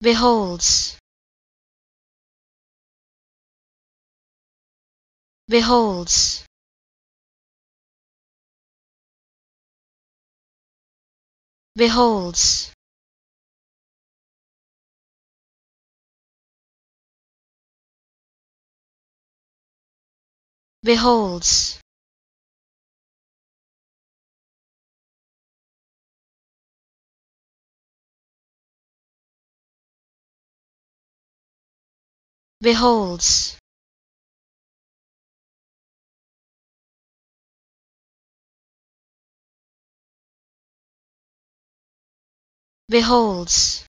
beholds. Beholds. Beholds. Beholds beholds. Beholds